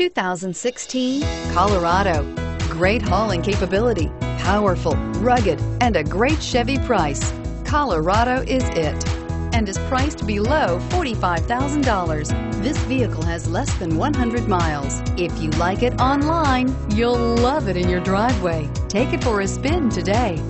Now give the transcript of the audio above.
2016 Colorado. Great hauling capability, powerful, rugged, and a great Chevy price. Colorado is it and is priced below $45,000. This vehicle has less than 100 miles. If you like it online, you'll love it in your driveway. Take it for a spin today.